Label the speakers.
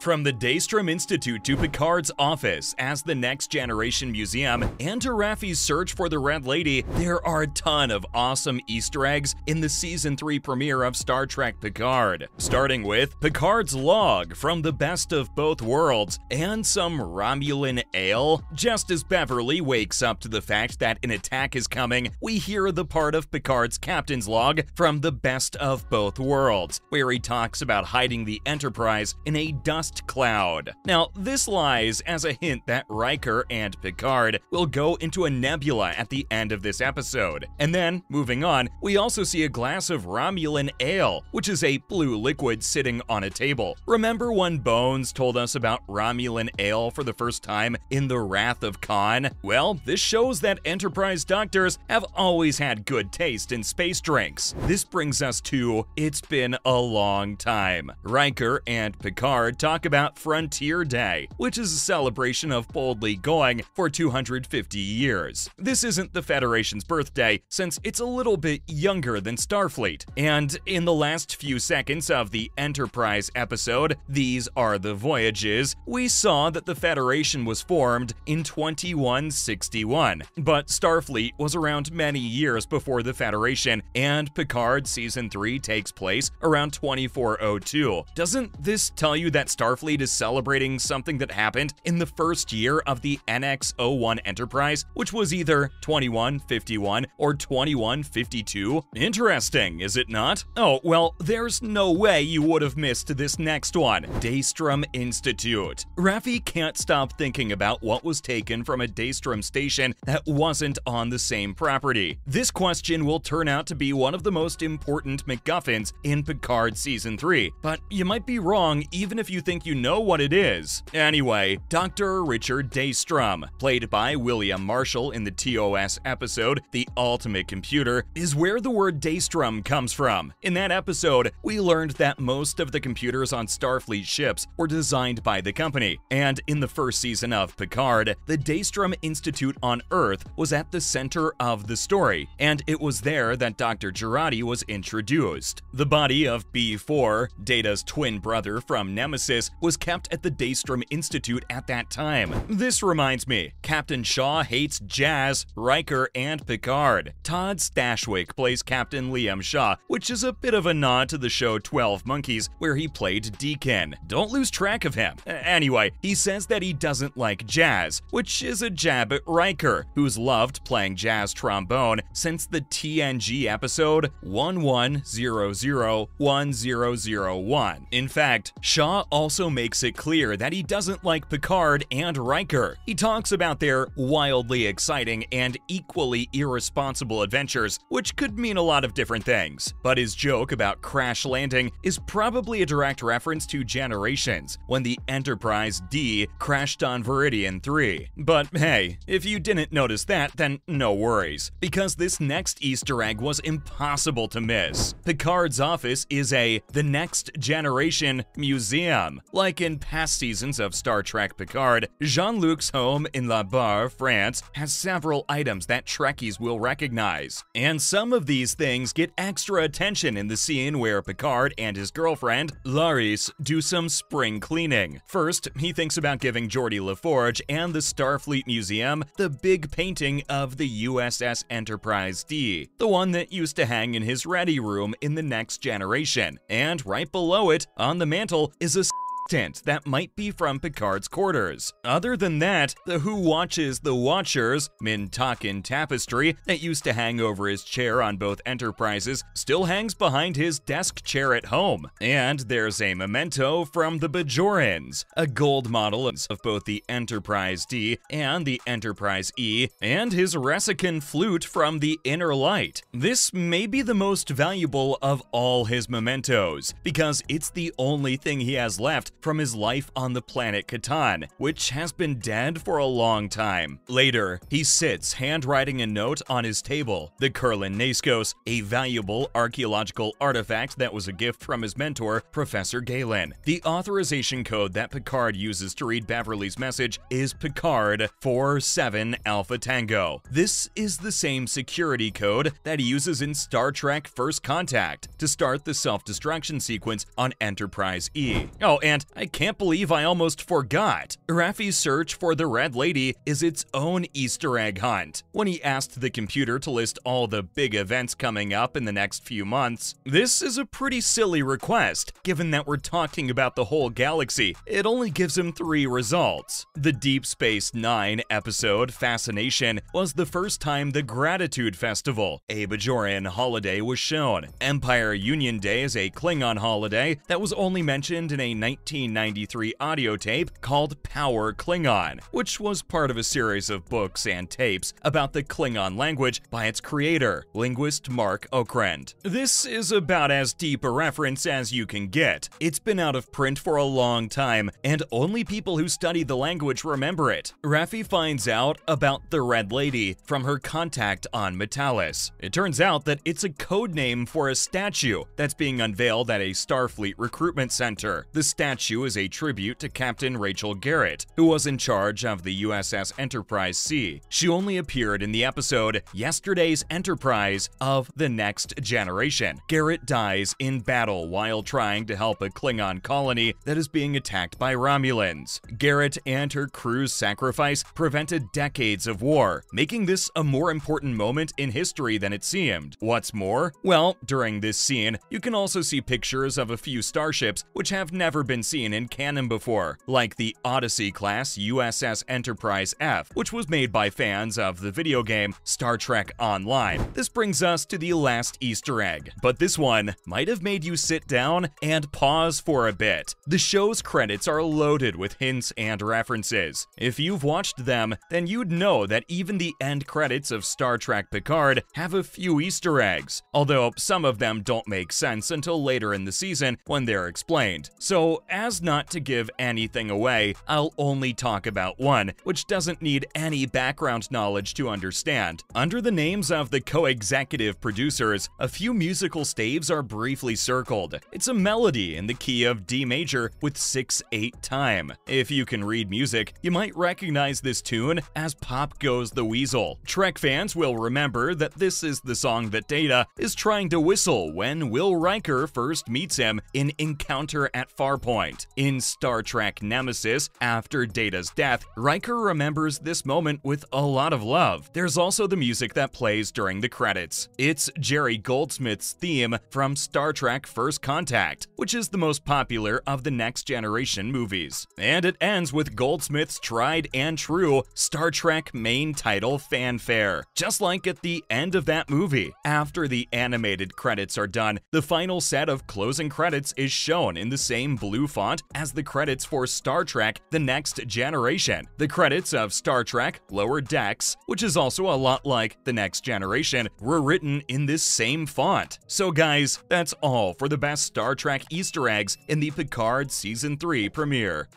Speaker 1: From the Daystrom Institute to Picard's office as the Next Generation Museum and to Raffi's search for the Red Lady, there are a ton of awesome Easter eggs in the Season 3 premiere of Star Trek Picard. Starting with Picard's log from the best of both worlds and some Romulan ale. Just as Beverly wakes up to the fact that an attack is coming, we hear the part of Picard's captain's log from the best of both worlds, where he talks about hiding the Enterprise in a dust cloud. Now, this lies as a hint that Riker and Picard will go into a nebula at the end of this episode. And then, moving on, we also see a glass of Romulan ale, which is a blue liquid sitting on a table. Remember when Bones told us about Romulan ale for the first time in The Wrath of Khan? Well, this shows that Enterprise doctors have always had good taste in space drinks. This brings us to It's Been a Long Time. Riker and Picard talk about Frontier Day, which is a celebration of boldly going for 250 years. This isn't the Federation's birthday, since it's a little bit younger than Starfleet. And in the last few seconds of the Enterprise episode, These Are the Voyages, we saw that the Federation was formed in 2161. But Starfleet was around many years before the Federation, and Picard Season 3 takes place around 2402. Doesn't this tell you that Starfleet is celebrating something that happened in the first year of the NX-01 Enterprise, which was either 2151 or 2152? Interesting, is it not? Oh, well, there's no way you would have missed this next one, Daystrom Institute. Raffi can't stop thinking about what was taken from a Daystrom station that wasn't on the same property. This question will turn out to be one of the most important MacGuffins in Picard Season 3, but you might be wrong even if you think you know what it is. Anyway, Dr. Richard Daystrom, played by William Marshall in the TOS episode The Ultimate Computer, is where the word Daystrom comes from. In that episode, we learned that most of the computers on Starfleet ships were designed by the company, and in the first season of Picard, the Daystrom Institute on Earth was at the center of the story, and it was there that Dr. Jurati was introduced. The body of B4, Data's twin brother from Nemesis, was kept at the Daystrom Institute at that time. This reminds me, Captain Shaw hates Jazz, Riker, and Picard. Todd Stashwick plays Captain Liam Shaw, which is a bit of a nod to the show 12 Monkeys, where he played Deacon. Don't lose track of him. Anyway, he says that he doesn't like jazz, which is a jab at Riker, who's loved playing jazz trombone since the TNG episode 11001001. In fact, Shaw also makes it clear that he doesn't like Picard and Riker. He talks about their wildly exciting and equally irresponsible adventures, which could mean a lot of different things. But his joke about crash landing is probably a direct reference to Generations, when the Enterprise D crashed on Veridian 3. But hey, if you didn't notice that, then no worries, because this next Easter egg was impossible to miss. Picard's office is a The Next Generation museum. Like in past seasons of Star Trek Picard, Jean-Luc's home in La Barre, France, has several items that Trekkies will recognize. And some of these things get extra attention in the scene where Picard and his girlfriend, Laris, do some spring cleaning. First, he thinks about giving Geordi LaForge and the Starfleet Museum the big painting of the USS Enterprise D, the one that used to hang in his ready room in the next generation. And right below it, on the mantle, is a that might be from Picard's quarters. Other than that, the Who Watches the Watchers, Mintakan tapestry that used to hang over his chair on both Enterprises still hangs behind his desk chair at home. And there's a memento from the Bajorans, a gold model of both the Enterprise D and the Enterprise E, and his Ressikan flute from the Inner Light. This may be the most valuable of all his mementos, because it's the only thing he has left from his life on the planet Kataan, which has been dead for a long time. Later, he sits handwriting a note on his table. The Kurlan Naiskos, a valuable archaeological artifact that was a gift from his mentor, Professor Galen. The authorization code that Picard uses to read Beverly's message is Picard 47 Alpha Tango. This is the same security code that he uses in Star Trek First Contact to start the self-destruction sequence on Enterprise E. Oh, and I can't believe I almost forgot. Raffi's search for the Red Lady is its own Easter egg hunt. When he asked the computer to list all the big events coming up in the next few months, this is a pretty silly request, given that we're talking about the whole galaxy. It only gives him three results. The Deep Space Nine episode, Fascination, was the first time the Gratitude Festival, a Bajoran holiday, was shown. Empire Union Day is a Klingon holiday that was only mentioned in a 1993 audio tape called Power Klingon, which was part of a series of books and tapes about the Klingon language by its creator, linguist Marc Okrand. This is about as deep a reference as you can get. It's been out of print for a long time, and only people who study the language remember it. Raffi finds out about the Red Lady from her contact on M'Talas. It turns out that it's a code name for a statue that's being unveiled at a Starfleet recruitment center. The statue is a tribute to Captain Rachel Garrett, who was in charge of the USS Enterprise C. She only appeared in the episode Yesterday's Enterprise of The Next Generation. Garrett dies in battle while trying to help a Klingon colony that is being attacked by Romulans. Garrett and her crew's sacrifice prevented decades of war, making this a more important moment in history than it seemed. What's more? Well, during this scene, you can also see pictures of a few starships which have never been seen in canon before, like the Odyssey class USS Enterprise F, which was made by fans of the video game Star Trek Online. This brings us to the last Easter egg, but this one might have made you sit down and pause for a bit. The show's credits are loaded with hints and references. If you've watched them, then you'd know that even the end credits of Star Trek Picard have a few Easter eggs, although some of them don't make sense until later in the season when they're explained. So, as not to give anything away, I'll only talk about one, which doesn't need any background knowledge to understand. Under the names of the co-executive producers, a few musical staves are briefly circled. It's a melody in the key of D major with 6-8 time. If you can read music, you might recognize this tune as Pop Goes the Weasel. Trek fans will remember that this is the song that Data is trying to whistle when Will Riker first meets him in Encounter at Farpoint. In Star Trek Nemesis, after Data's death, Riker remembers this moment with a lot of love. There's also the music that plays during the credits. It's Jerry Goldsmith's theme from Star Trek First Contact, which is the most popular of the Next Generation movies. And it ends with Goldsmith's tried and true Star Trek main title fanfare, just like at the end of that movie. After the animated credits are done, the final set of closing credits is shown in the same blue font as the credits for Star Trek The Next Generation. The credits of Star Trek Lower Decks, which is also a lot like The Next Generation, were written in this same font. So guys, that's all for the best Star Trek Easter eggs in the Picard Season 3 premiere.